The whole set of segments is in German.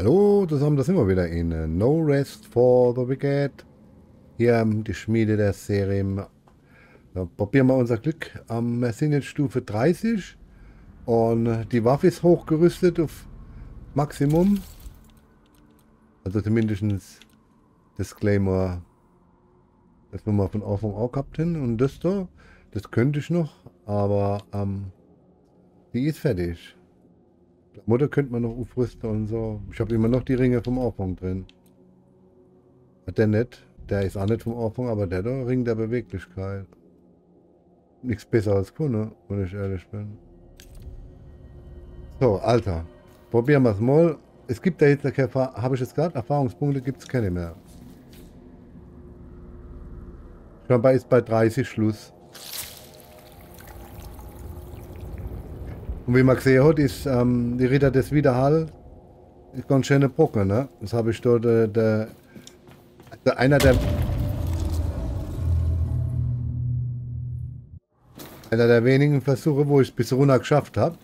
Hallo zusammen, da sind wir wieder in äh, No Rest for the Wicked. Hier ähm, die Schmiede der Serie. Da probieren wir unser Glück. Ähm, wir sind jetzt Stufe 30 und äh, die Waffe ist hochgerüstet auf Maximum. Also zumindest Disclaimer, das wir mal von Anfang an gehabt haben. Und das da, das könnte ich noch, aber ähm, die ist fertig. Mutter könnte man noch aufrüsten und so. Ich habe immer noch die Ringe vom Anfang drin. Hat der nicht? Der ist auch nicht vom Anfang, aber der da Ring der Beweglichkeit. Nichts besser als Kunde, wenn ich ehrlich bin. So, Alter. Probieren wir es mal. Es gibt da jetzt habe ich jetzt gerade, Erfahrungspunkte gibt es keine mehr. Scheinbar ist bei 30 Schluss. Und wie man gesehen hat, ist ähm, die Ritter des Widerhall ist ganz schöne Brocken, ne? Das habe ich dort, äh, der, der, einer der einer der wenigen Versuche, wo ich es bis runter geschafft habe.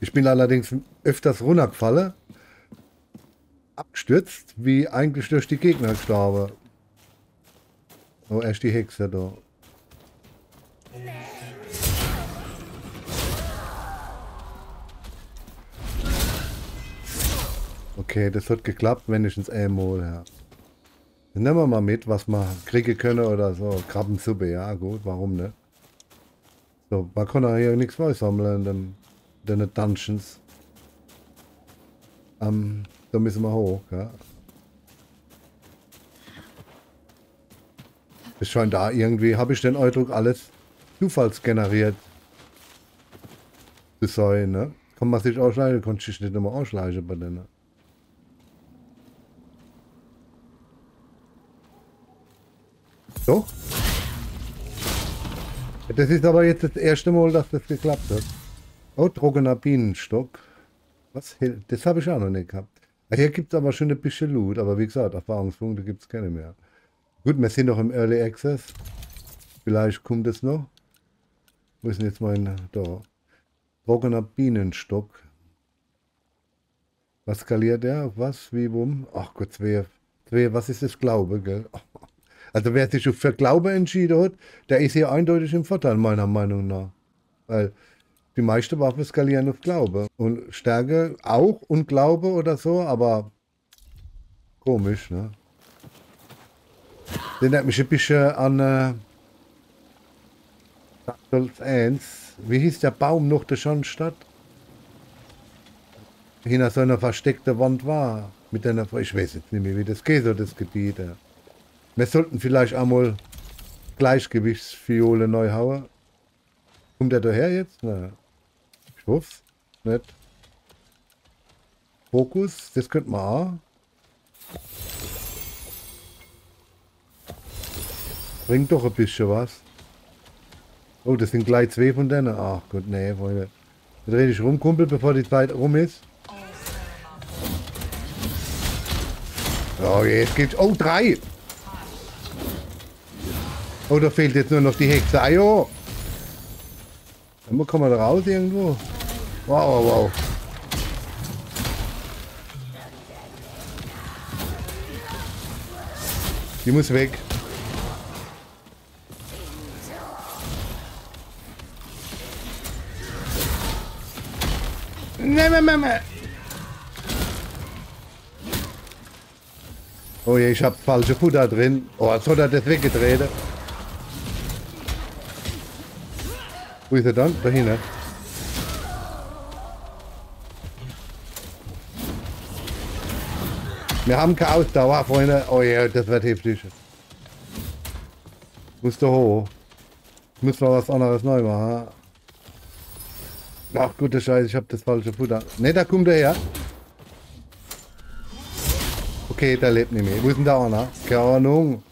Ich bin allerdings öfters runtergefallen, abgestürzt, wie eigentlich durch die Gegner gestorben. Oh, erst die Hexe da. Okay, das hat geklappt, wenigstens einmal, ja. Dann nehmen wir mal mit, was wir kriegen können oder so. Krabbensuppe, ja gut, warum nicht? So, man kann auch hier nichts Neues sammeln in den, den Dungeons. Ähm, da müssen wir hoch, ja. Das scheint da irgendwie, habe ich den Eindruck, alles zufallsgeneriert zu sein, ne? Kann man sich ausschleichen, kann ich nicht immer ausschleichen bei denen. So. Das ist aber jetzt das erste Mal, dass das geklappt hat. Oh, trockener Bienenstock. Was? Das habe ich auch noch nicht gehabt. Hier gibt es aber schon ein bisschen Loot, aber wie gesagt, Erfahrungspunkte gibt es keine mehr. Gut, wir sind noch im Early Access. Vielleicht kommt es noch. Wo ist denn jetzt mein... Da. Trockener Bienenstock. Was skaliert der? Was? Wie, wum? Ach Gott, zwei, zwei, was ist das Glaube, gell? Oh. Also wer sich für Glaube entschieden hat, der ist hier eindeutig im Vorteil, meiner Meinung nach. Weil die meisten Waffen skalieren auf Glaube. Und Stärke auch und Glaube oder so, aber komisch, ne? Den hat mich ein bisschen an äh, 1. Wie hieß der Baum noch, der schon? Hinter so einer versteckten Wand war. Mit einer, ich weiß jetzt nicht mehr, wie das geht, so das Gebiet. Ja. Wir sollten vielleicht einmal Gleichgewichtsfiole neu hauen. Kommt der daher jetzt? Na, ich hoffe nicht. Fokus, das könnte man auch. Bringt doch ein bisschen was. Oh, das sind gleich zwei von denen. Ach Gott, nee, Freunde. Dreh dich rum, Kumpel, bevor die Zeit rum ist. Oh, jetzt geht's. Oh, drei! Oh, da fehlt jetzt nur noch die Hexe. Ah, jo. Wo kommen wir da raus irgendwo? Wow, wow, wow. Die muss weg. Nein, nein, nein, nein. Oh je, ich hab falsche Futter drin. Oh, jetzt hat er das weggedreht. Wo ist er dann? Da hinten. Wir haben keine Ausdauer, Freunde. Oh ja, das wird heftig. Muss da hoch. Muss noch was anderes neu machen. Ach, gute Scheiße, ich habe das falsche Futter. Ne, da kommt er her. Okay, der lebt nicht mehr. Wo ist denn der einer? Keine Ahnung.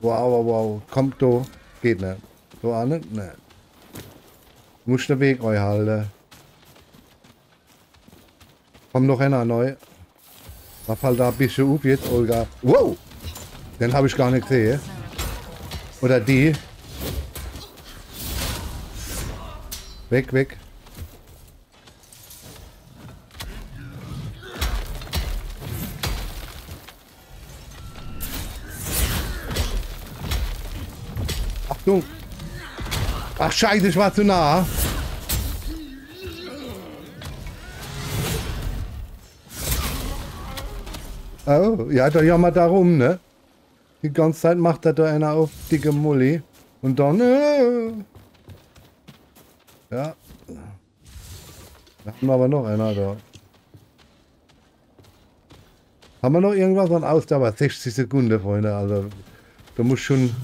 Wow, wow, wow. Kommt da. Geht nicht. Da auch nicht? Nein. Muss den Weg neu halten. Kommt noch einer neu. Da fällt da ein bisschen auf jetzt, Olga. Wow! Den habe ich gar nicht gesehen. Oder die. Weg, weg. Scheiße, ich war zu nah. Oh, ja, da jammert da rum, ne? Die ganze Zeit macht er da einer auf dicke Mulli. Und dann, äh, ja. Da haben wir aber noch einer da. Haben wir noch irgendwas an Ausdauer? 60 Sekunden, Freunde. Also, da muss schon...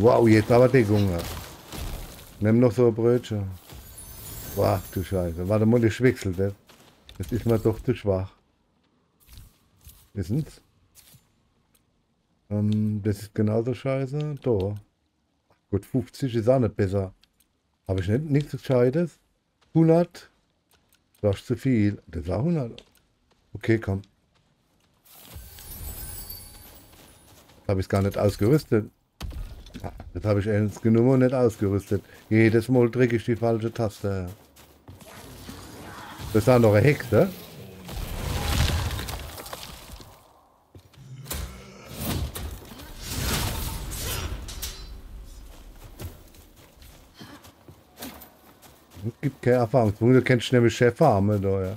Wow, jetzt aber Deckung. Nimm noch so ein Brötchen. Boah, du Scheiße. Warte mal, ich wechsel das. Das ist mir doch zu schwach. Wissen's? Ähm, das ist genauso scheiße. Da. Gut, 50 ist auch nicht besser. Habe ich nicht nichts Gescheites? 100? Das ist zu viel. Das war 100. Okay, komm. Habe ich gar nicht ausgerüstet. Das habe ich ernst genommen und nicht ausgerüstet. Jedes Mal drücke ich die falsche Taste. Das ist auch noch eine Hexe. Es gibt keine Erfahrungspunkte. Du kennst nämlich Chef Farme da, ja.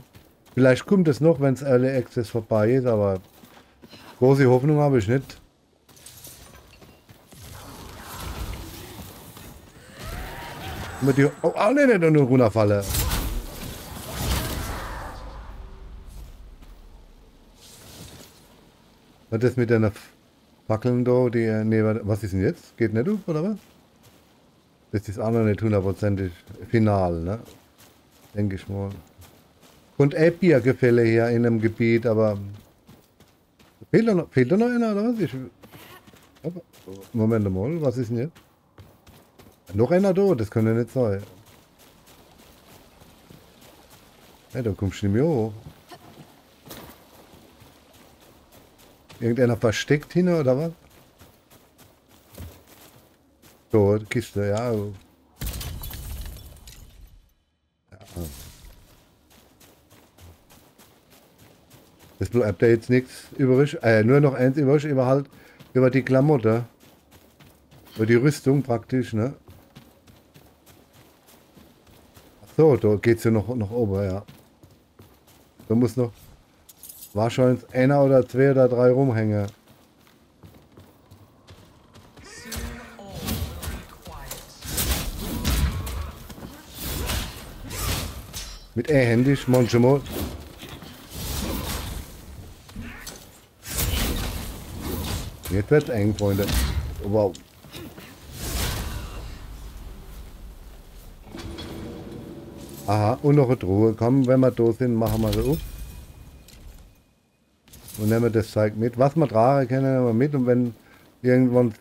Vielleicht kommt es noch, wenn es Early Access vorbei ist, aber große Hoffnung habe ich nicht. Mit die, oh, nee, nicht nur runterfalle. Was ist mit den Fackeln da? Die, nee, was ist denn jetzt? Geht nicht auf, oder was? Das ist auch noch nicht hundertprozentig final, ne? Denke ich mal. Und eh Biergefälle hier in einem Gebiet, aber fehlt da noch, fehlt da noch einer, oder was? Ich, Moment mal, was ist denn jetzt? Noch einer da, das könnte nicht sein. Hey, da kommst du nicht mehr hoch. Irgendeiner versteckt hin oder was? So, Kiste, ja. ja. Es bleibt da jetzt nichts übrig. Äh, nur noch eins übrig, über halt über die Klamotte. Über die Rüstung praktisch, ne? Ach so, da geht's ja noch, noch oben, ja. Da muss noch wahrscheinlich einer oder zwei oder drei rumhängen. Mit E-händisch manchmal. Jetzt wird's eng, Freunde. Wow. Aha, und noch eine Truhe. Komm, wenn wir da sind, machen wir sie auf. Und nehmen wir das Zeug mit. Was wir tragen können, nehmen wir mit. Und wenn irgendwann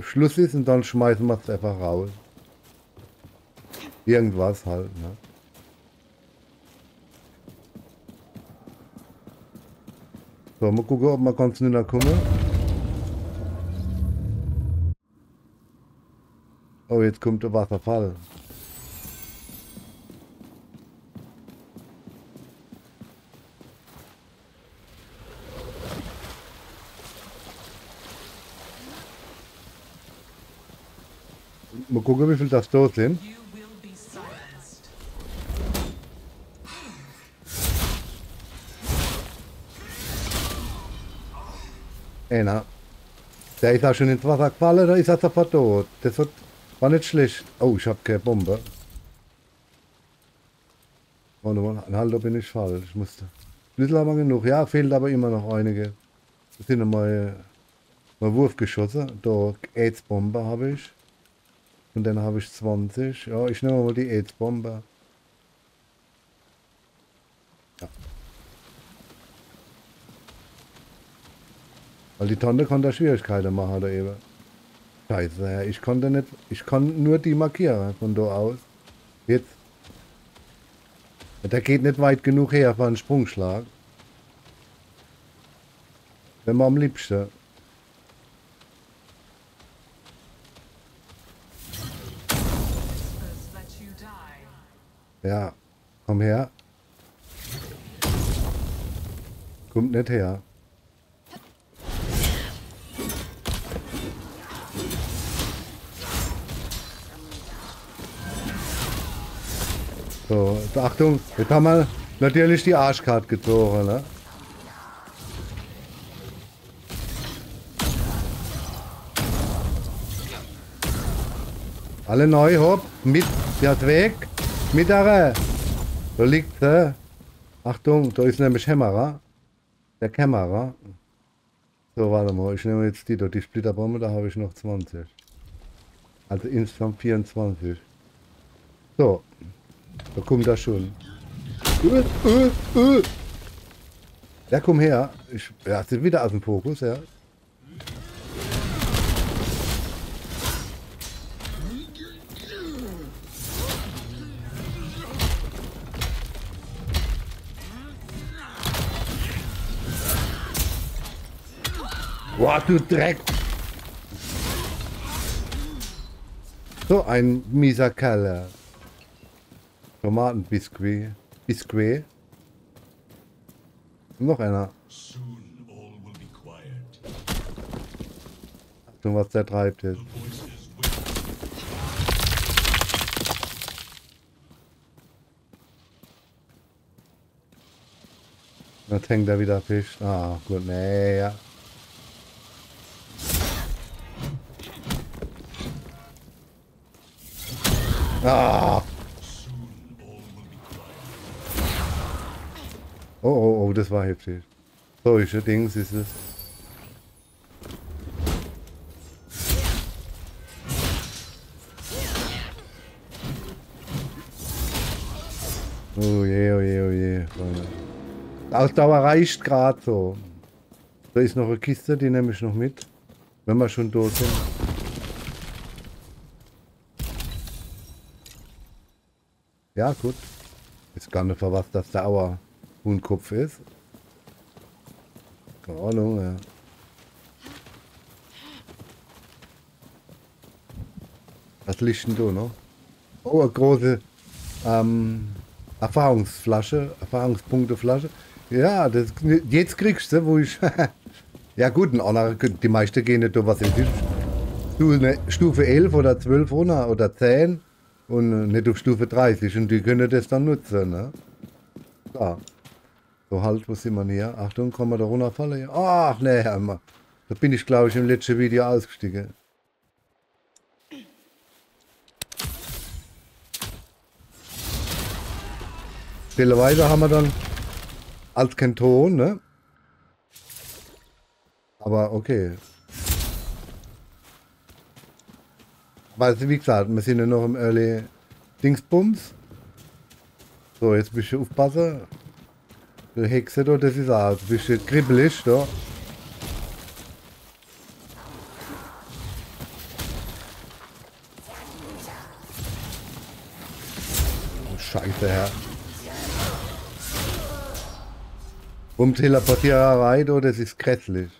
Schluss ist, und dann schmeißen wir es einfach raus. Irgendwas halt, ne? So, mal gucken, ob wir ganz schneller kommen. Oh, jetzt kommt der Wasserfall. Mal gucken, wie viel das dort sind. Einer. Der ist auch schon ins Wasser gefallen, da ist er sofort tot. Das war nicht schlecht. Oh, ich habe keine Bombe. Warte mal, halt, da bin ich falsch. Ich musste. Schlüssel haben wir genug. Ja, fehlt aber immer noch einige. Das sind mal, mal Wurfgeschosse. Da AIDS-Bombe habe ich. Und dann habe ich 20. Ja, ich nehme mal die AIDS-Bombe. Ja. Weil die Tonne konnte Schwierigkeiten machen da eben. Scheiße, ich konnte nicht, ich konnte nur die markieren von da aus. Jetzt. Der geht nicht weit genug her für einen Sprungschlag. Wenn man am liebsten. Ja, komm her. Kommt nicht her. So, Achtung, jetzt haben wir natürlich die Arschkarte gezogen, ne? Alle neu, hopp, mit, der ist weg mit der, da liegt sie. Achtung, da ist nämlich Hämmerer, der Kämmerer. So, warte mal, ich nehme jetzt die da, die Splitterbombe, da habe ich noch 20. Also insgesamt 24. So, da kommt er schon. Uh, uh, uh. Ja, komm her. Ich, ja, sind wieder aus dem Fokus, ja. Boah, du Dreck! So ein mieser Kerl. Tomatenbiskuit. Biskuit. Noch einer. Achtung, was der treibt jetzt. Jetzt hängt er wieder Fisch. Ah, gut, nee, ja. Ah. Oh, oh, oh, das war heftig. Solche Dings ist es. Oh je, oh je, oh je. Ausdauer reicht gerade so. Da ist noch eine Kiste, die nehme ich noch mit. Wenn wir schon dort sind. Ja, gut. Ist gar nicht was das der Auer Huhnkopf ist. Keine Ahnung, ja. Was liegt denn da noch? Oh, eine große ähm, Erfahrungsflasche, Erfahrungspunkteflasche. Ja, das, jetzt kriegst du, wo ich... ja gut, ein anderer, die meisten gehen nicht da was in die Stufe 11 oder 12 runter oder 10 und äh, nicht auf Stufe 30 und die können das dann nutzen, ne? Klar. So halt, wo sind wir hier? Achtung, kann man da runterfallen? Ach nee, da bin ich glaube ich im letzten Video ausgestiegen. Stelleweise haben wir dann als kein Ton, ne? Aber okay. Weil, wie gesagt, wir sind ja noch im Early Dingsbums. So, jetzt bist du aufpassen. Du Hexe da, das ist auch, du bist kribbelig da. Oh, Scheiße, Herr. Um Teleportiererei, da, das ist grässlich.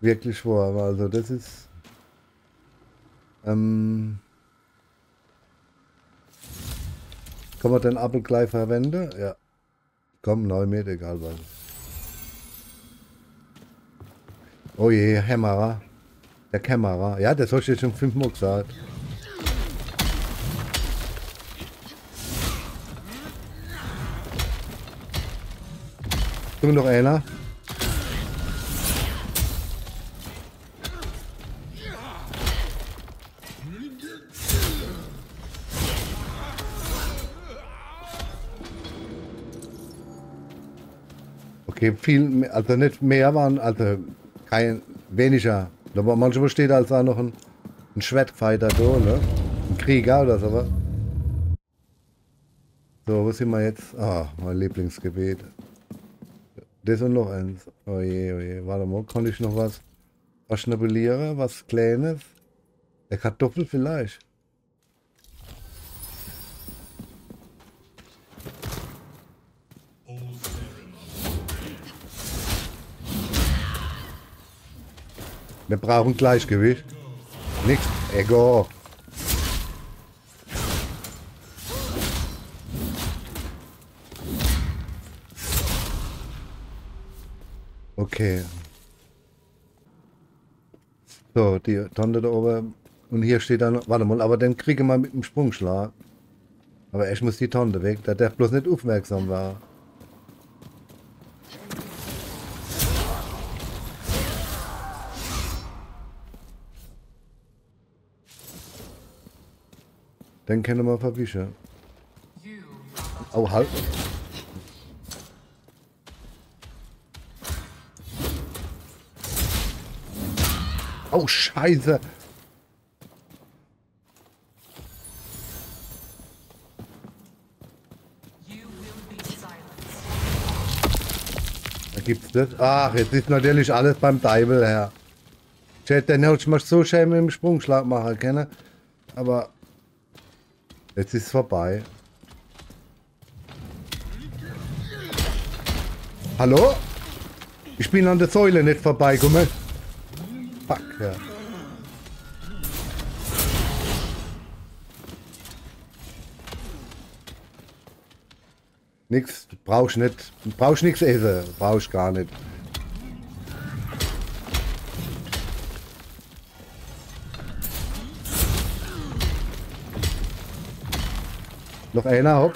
Wirklich wahr, also das ist... Ähm, kann man den Apfel gleich verwenden? Ja. Komm, 9 Meter, egal was. Oh je, Hämmerer. Der Kämmerer. Ja, das hast du jetzt schon fünfmal gesagt. Du noch einer? Viel, also nicht mehr waren, also kein, weniger. Aber manchmal steht also auch noch ein, ein Schwertfighter da, ne? Ein Krieger oder so. So, wo sind wir jetzt? Ah, mein Lieblingsgebet. Das und noch eins. Oh je, oh. Warte mal, kann ich noch was, was schnabulieren? Was Kleines? Der Kartoffel vielleicht. Wir brauchen Gleichgewicht. Nichts. Ego. Okay. So, die Tonne da oben. Und hier steht dann, warte mal, aber dann kriege ich mal mit dem Sprungschlag. Aber ich muss die Tonne weg, da der bloß nicht aufmerksam war. Den können wir verwischen. Oh, halt. Oh, Scheiße. Da gibt's das. Ach, jetzt ist natürlich alles beim Teufel her. Ich hätte den hätte ich so schön mit dem Sprungschlag machen können. Aber jetzt ist vorbei. Hallo? Ich bin an der Säule nicht vorbeigekommen. Fuck, ja. Nix, brauchst nicht, brauchst nichts essen, brauchst gar nicht. Noch einer, hopp.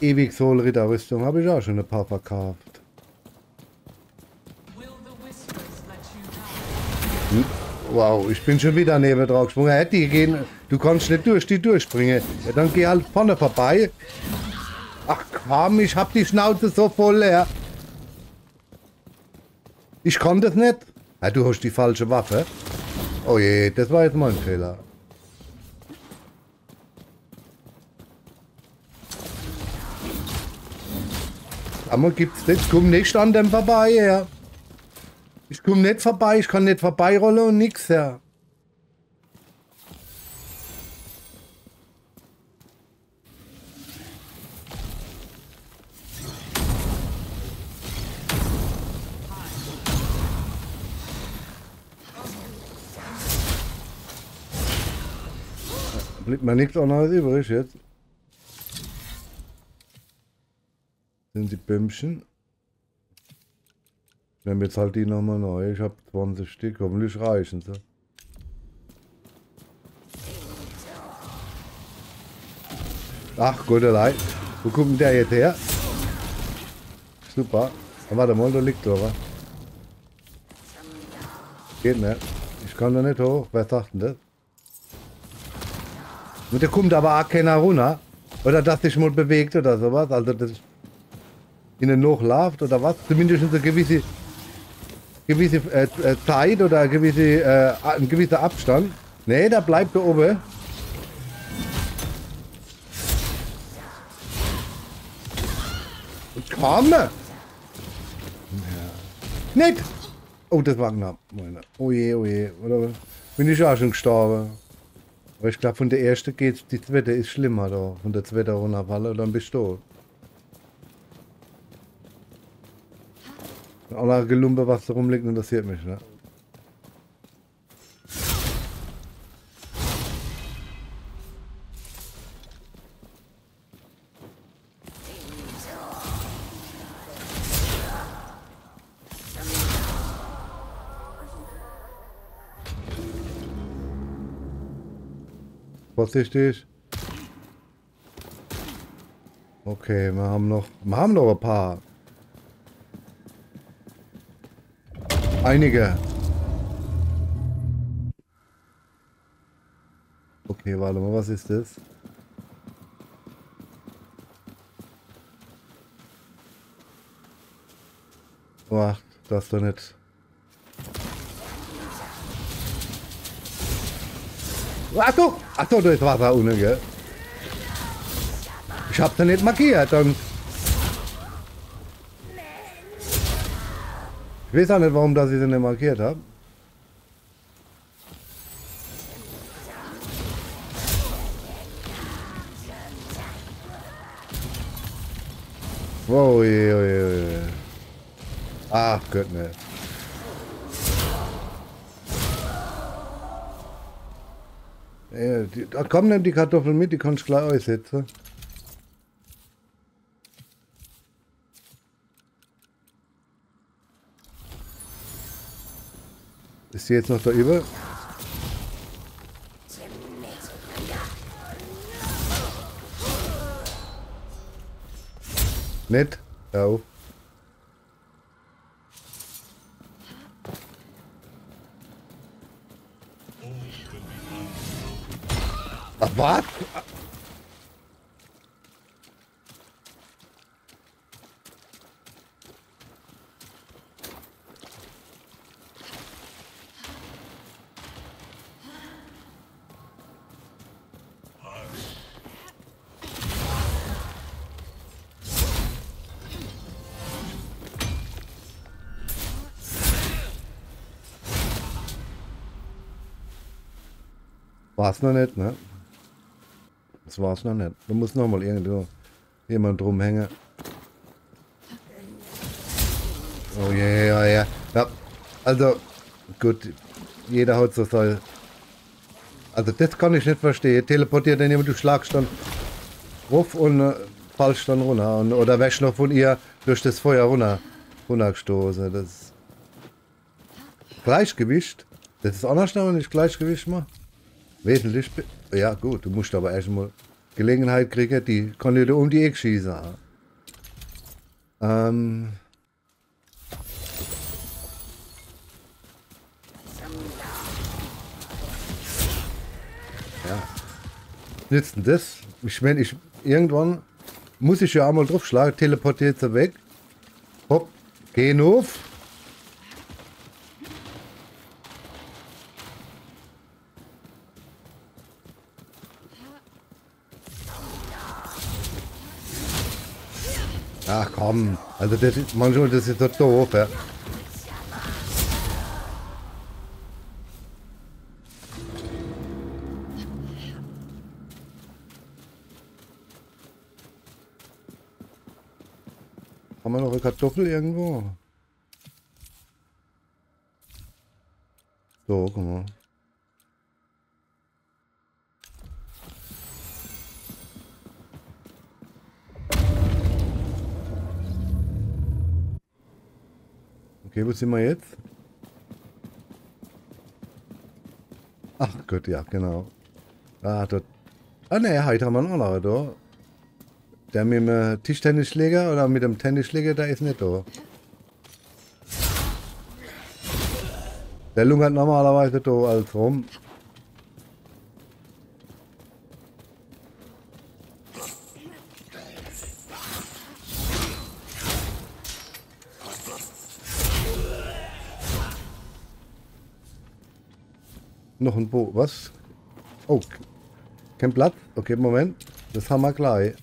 Ewig Soul-Ritterrüstung habe ich auch schon ein paar verkauft. Hm? Wow, ich bin schon wieder neben drauf gesprungen. Hätte die gehen, du kannst nicht durch die durchspringen. Ja, dann geh halt vorne vorbei. Ach komm, ich hab die Schnauze so voll leer. Ich kann das nicht. Ja, du hast die falsche Waffe. Oh je, das war jetzt mein Fehler. Aber gibt's das? Komm nicht an dem vorbei, ja. Ich komme nicht vorbei, ich kann nicht vorbeirollen und nix, ja. Bleibt mir nichts anderes übrig jetzt. Sind die Bömmchen. Ich nehme jetzt halt die nochmal neu. Ich habe 20 Stück. Hoffentlich reichen sie. Ach, gute Leid. Wo kommt der jetzt her? Super. Aber warte mal, da liegt er, was? Geht nicht. Ich kann da nicht hoch. Wer sagt denn das? Und der kommt aber auch keiner runter. Oder dass sich mal bewegt oder sowas. Also das ihnen noch läuft oder was. Zumindest eine gewisse, gewisse äh, äh, Zeit oder eine gewisse, äh, ein gewisser Abstand. Nee, da bleibt da oben. Und komm! Ja. Nicht! Oh, das war knapp. Oh je, oh je. Oder bin ich auch schon gestorben? Aber ich glaube, von der ersten geht's, die zweite ist schlimmer da. Von der zweiten runterfallen, dann bist du tot. Aller Gelumpe, was da rumliegt, interessiert mich, ne? Vorsichtig. Okay, wir haben noch, wir haben noch ein paar. Einige. Okay, warte mal, was ist das? Ach, das doch nicht. Achtung! Achtung, da ist Wasser unten, gell? Ich hab's ja nicht markiert und Ich weiß auch nicht, warum dass ich sie nicht markiert habe. Wow, je, je, je. Ach Gott, ne. Ja, die, komm, nimm die Kartoffeln mit, die kannst du gleich einsetzen. Ist die jetzt noch da über? Nett. Ja. Auf. Ach, was? War's noch nicht, ne? Das war's noch nicht. Da muss noch mal irgendwo jemand rumhängen. Oh ja, ja, ja. Ja, also gut, jeder hat so soll. Also das kann ich nicht verstehen. Teleportiert dann jemand, du schlagst dann ruf und äh, fallst dann runter. Und, oder wäschst noch von ihr durch das Feuer runter, runtergestoßen. Das Gleichgewicht. Das ist anders, wenn ich Gleichgewicht mache. Wesentlich. Ja, gut, du musst aber erstmal Gelegenheit kriegen, die kann ich um die Ecke schießen. Ähm. Ja. Nützt denn das? Ich meine, ich irgendwann muss ich ja einmal draufschlagen, teleportiert sie weg. Hopp, gehen auf. Ach komm, also das ist manchmal das ist so doof, ja. Haben wir noch eine Kartoffel irgendwo? So, guck mal. Okay, wo sind wir jetzt? Ach Gott, ja, genau. Ah, dort. Ah ne, heute haben wir noch einen da. Der mit dem Tischtennisschläger oder mit dem Tennisschläger, der ist nicht da. Der lungert normalerweise da als rum. Noch ein Bo. Was? Oh. Kein Blatt? Okay, Moment. Das haben wir gleich.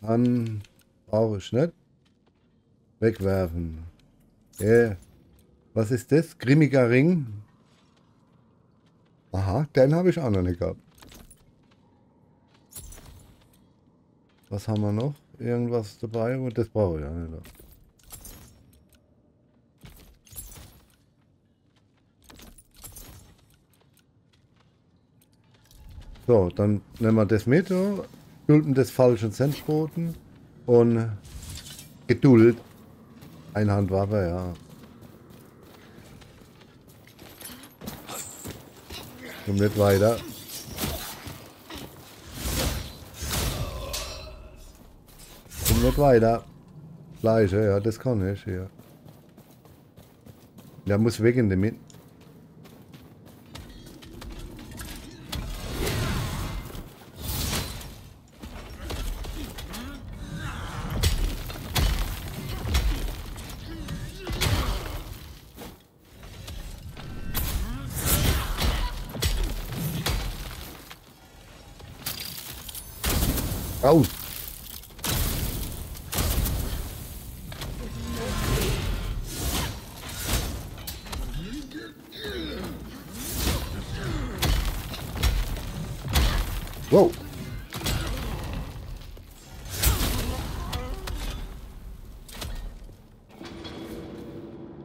Dann brauche ich nicht. Wegwerfen. Yeah. Was ist das? Grimmiger Ring. Aha, den habe ich auch noch nicht gehabt. Was haben wir noch? Irgendwas dabei? Und das brauche ich auch nicht. So, dann nehmen wir das mit, Schulden des falschen Sendboten und Geduld. Einhandwaffe, ja. Komm nicht weiter. Komm nicht weiter. Gleiche, ja, das kann ich, ja. Der muss weg in den Mitte.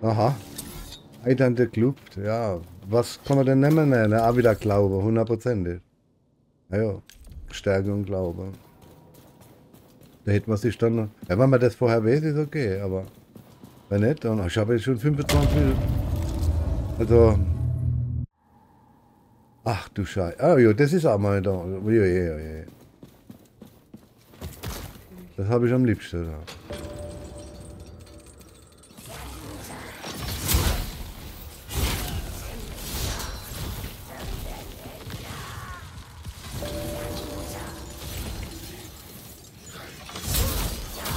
Aha. Eiternde Club, ja. Was kann man denn nennen? Ne, auch wieder Glaube, hundertprozentig. Ja, Stärke und Glaube. Da hätte man sich dann. Ja, wenn man das vorher weiß, ist okay, aber wenn nicht, dann. Ich habe jetzt schon 25 Also. Ach du Scheiße. Ah ja, das ist auch mal da. Ja, ja, ja. Das habe ich am liebsten. Ja.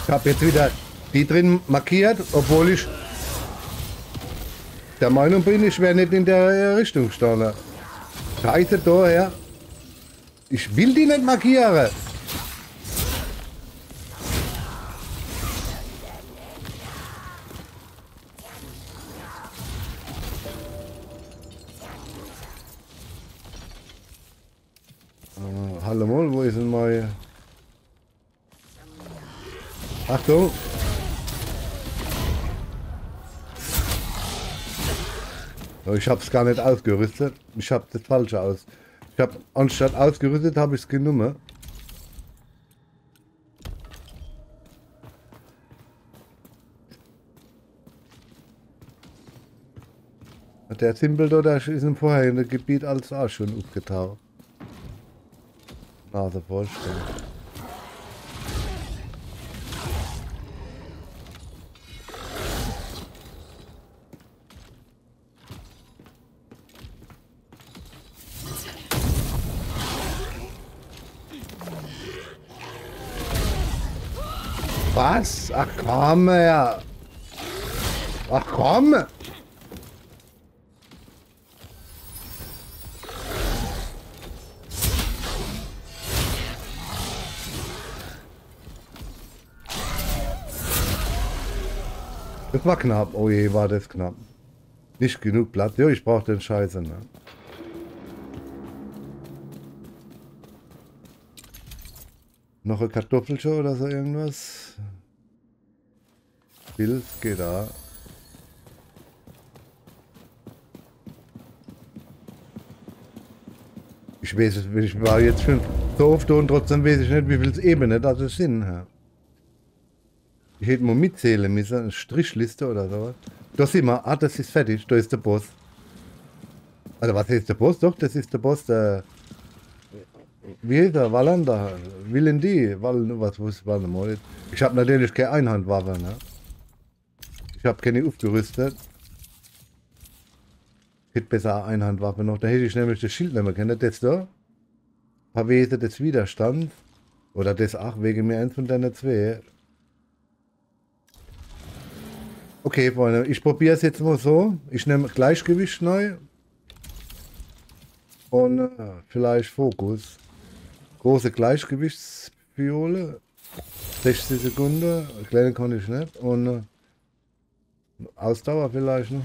Ich habe jetzt wieder die drin markiert, obwohl ich der Meinung bin, ich wäre nicht in der Richtung gestanden. Scheiße, daher. Ich will die nicht markieren. Achtung! Ich habe es gar nicht ausgerüstet. Ich habe das falsche aus. Ich habe anstatt ausgerüstet habe ich es genommen. Der Zimbel da ist im vorherigen Gebiet alles auch schon aufgetaucht. Nase voll, Was? Ach komm, ja. Ach komm. Das war knapp. Oh je, war das knapp. Nicht genug Platz. Ja, ich brauche den Scheiße, ne? Noch ein Kartoffelchen oder so irgendwas? Geht da. Ich weiß es, ich war jetzt schon so oft und trotzdem weiß ich nicht, wie viele Ebenen das sind. Ich hätte mal mitzählen müssen, eine Strichliste oder sowas. Da sind wir, ah, das ist fertig, da ist der Boss. Also was ist der Boss? Doch, das ist der Boss, der wie heißt der? Wallander? Willen die? Was wusste mal. Ich habe natürlich keine Einhandwaffe, ne? Ich habe keine aufgerüstet. Hätte besser eine Einhandwaffe noch. Da hätte ich nämlich das Schild nicht mehr kennen. Das da? Verwese des Widerstands. Oder das auch wegen mir eins von deiner zwei. Okay, Freunde, ich probiere es jetzt mal so. Ich nehme Gleichgewicht neu. Und äh, vielleicht Fokus. Große Gleichgewichtspiole. 60 Sekunden. Kleine kann ich nicht. Und äh, Ausdauer vielleicht noch.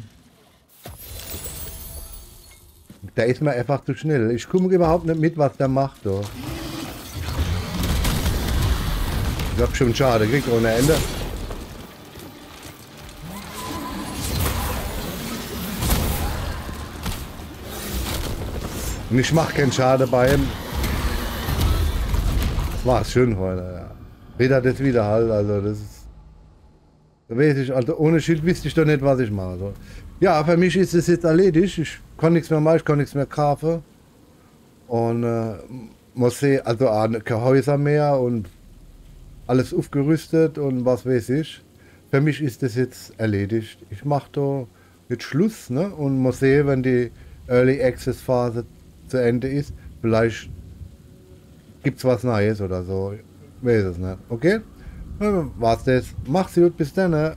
Der ist mir einfach zu schnell. Ich komme überhaupt nicht mit, was der macht. Da. Ich hab schon schade gekriegt ohne Ende. Und ich mach keinen Schade bei ihm. War schön heute, ja. Wieder das wieder halt, also das ist. Weiß ich, also ohne Schild wüsste ich doch nicht, was ich mache. Also, ja, für mich ist es jetzt erledigt. Ich kann nichts mehr machen, ich kann nichts mehr kaufen. Und äh, muss sehen, also keine Häuser mehr und alles aufgerüstet und was weiß ich. Für mich ist das jetzt erledigt. Ich mache da jetzt Schluss ne? und muss sehen, wenn die Early Access Phase zu Ende ist, vielleicht gibt es was Neues oder so. Ich weiß es nicht. Okay? Das. Mach's gut, bis dann.